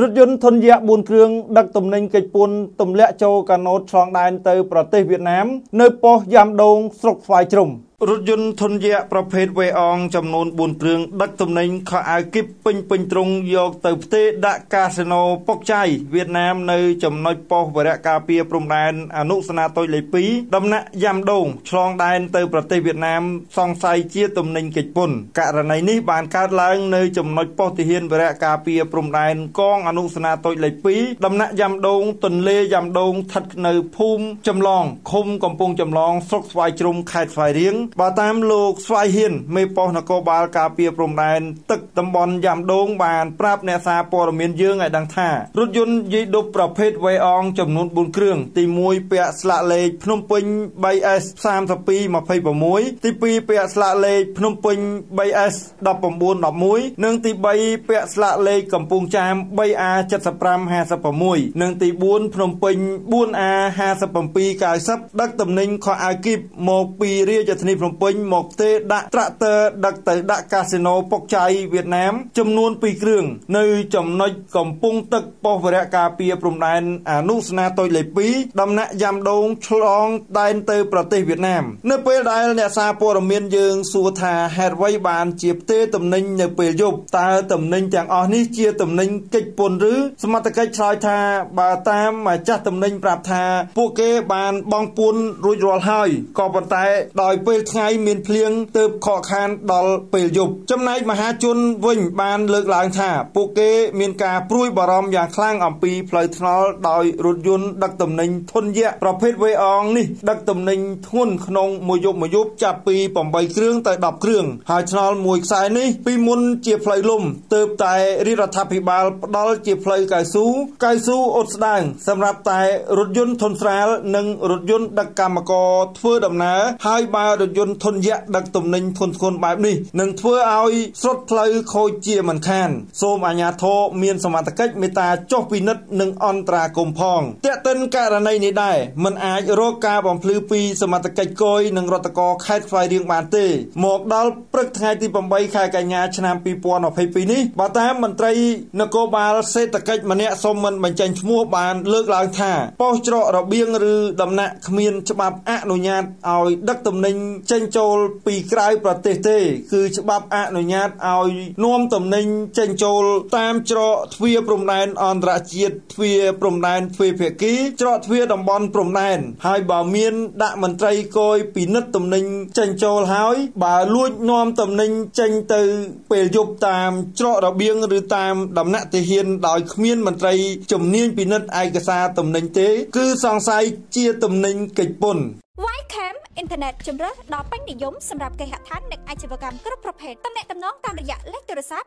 រថយន្តធុនយក្ស4គ្រឿងដឹកទំនិញកិច្ចពន្ធទម្លាក់ចូលកាណូតឆ្លងដែនទៅប្រទេសវៀតណាម នៅប៉ុស្តិ៍យ៉ាំដងស្រុកស្វាយជ្រុំ រថយន្តធុនយក្សប្រភេទវេអងចំនួន4គ្រឿងដឹកទំនិញខោអាវគីបពេញពេញទ្រុងយកទៅផ្ទេរដាក់កាស៊ីណូពុកចៃវៀតណាមនៅចំណុចប៉ុស្តិ៍វរៈការពារព្រំដែនអនុស្នាតូចលេខ2ដំណាក់យ៉ាំដូងឆ្លងដែនទៅប្រទេសវៀតណាមសង្ស័យជាទំនិញកិច្ចពន្ធករណីនេះបានកើតឡើងនៅចំណុចប៉ុស្តិ៍ទាហានវរៈការពារព្រំដែនកងអនុស្នាតូចលេខ2ដំណាក់យ៉ាំដូងទន្លេយ៉ាំដូងស្ថិតនៅភូមិចំឡងឃុំកំពង់ចំឡងស្រុកស្វាយជ្រុំខេត្តស្វាយរៀងបើតាមលោកស្វាយហ៊ានមេប៉ុស្តិ៍នគរបាលការពារព្រំដែនទឹកតំបន់យ៉ាំដូងបានប្រាប់អ្នកសារព័ត៌មានយើងឲ្យដឹងថារថយន្តយាយឌុបប្រភេទវេអងចំនួន4គ្រឿងទី1ពាក់ស្លាកលេខភ្នំពេញ 3S 3226ទី2ពាក់ស្លាកលេខភ្នំពេញ 3S 1911និងទី3ពាក់ស្លាកលេខកំពង់ចាម 3A 7556និងទី4ភ្នំពេញ 4A 5790ដឹកតំណែងខោអាវគីបមកពីរាជធានីភ្នំពេញមកផ្ទេរដាក់ត្រាក់ទ័រដឹកទៅដាក់កាស៊ីណូពុកចៃវៀតណាមចំនួន2គ្រឿងនៅចំណុចកំពង់ទឹកប៉ុស្តិ៍វរៈការពារព្រំដែនអនុស្នាតូចលេខ2ដំណាក់យ៉ាំដូងឆ្លងដែនទៅប្រទេសវៀតណាមនៅពេលដែលអ្នកសារព័ត៌មានយើងសួរថាហេតុអ្វីបានជាផ្ទេរតំណែងនៅពេលយប់តើតំណែងទាំងអស់នេះជាតំណែងកិច្ចពន្ធឬសមត្ថកិច្ចឆ្លើយថាបើតាមម្ចាស់តំណែងប្រាប់ថាពួកគេបានបង់ពន្ធរួចរាល់ហើយក៏ប៉ុន្តែដោយពេលថ្ងៃមានភ្លៀងទើបខកខានដល់ពេលយប់ចំណែកមហាជនវិញបានលើកឡើងថាពួកគេមានការព្រួយបារម្ភយ៉ាងខ្លាំងអំពីផ្លូវថ្នល់ដោយរថយន្តដឹកទំនិញធុនយក្សប្រភេទវេអងនេះដឹកទំនិញធ្ងន់ក្នុងមួយយប់មួយយប់ចាប់ពី8គ្រឿងទៅ10គ្រឿងហើយថ្នល់មួយខ្សែនេះពីមុនជាផ្លូវលំទើបតែរាជរដ្ឋាភិបាលផ្ដល់ជាផ្លូវកៅស៊ូកៅស៊ូអ៊ុតស្ដាងសម្រាប់តែរថយន្តធុនស្រាលនិងរថយន្តដឹកកម្មករធ្វើដំណើរហើយបើរថយន្តធុនយក្សដឹកទំនិញធុនធ្ងន់បែបនេះនឹងធ្វើឲ្យស្រុតផ្លូវខូចជាមិនខានសូមអាជ្ញាធរមានសមត្ថកិច្ចមេត្តាចុះពិនិត្យនិងអន្តរាគមផងតេតិនករណីនេះដែរมันអាចរកការបំភ្លឺពីសមត្ថកិច្ចគយនិងរដ្ឋកោខេត្តស្វាយរៀងបានទេ មកដល់ព្រឹកថ្ងៃទី8ខែកញ្ញាឆ្នាំ2022នេះបើតាមមន្ត្រីនគរបាលសេដ្ឋកិច្ចម្នាក់សូមមិនបញ្ចេញឈ្មោះបានលើកឡើងថាប៉ុស្តិ៍ច្រករបៀងឬដំណាក់គ្មានច្បាប់អនុញ្ញាតឲ្យដឹកទំនិញចេញចូលពីក្រៅប្រទេសទេ គឺច្បាប់អនុញ្ញាតឲ្យនាំទំនិញចេញចូលតាមច្រកទ្វារព្រំដែនអន្តរជាតិទ្វារព្រំដែនទ្វេភាគីច្រកទ្វារតំបន់ព្រំដែនហើយបើមានដាក់មន្ត្រីគយពិនិត្យទំនិញចេញចូលហើយបើលួចនាំទំនិញចេញទៅពេលយប់តាមច្រករបៀងឬតាមដំណាក់ទាហានដោយគ្មានមន្ត្រីជំនាញពិនិត្យឯកសារទំនិញទេ គឺសង្ស័យជាទំនិញកិច្ចពន្ធ Ycam អ៊ីនធឺណិតជម្រើសដ៏ពេញនិយមសម្រាប់គេហដ្ឋាននិងអាជីវកម្មគ្រប់ប្រភេទទំនាក់ទំនងតាមរយៈលេខទូរស័ព្ទ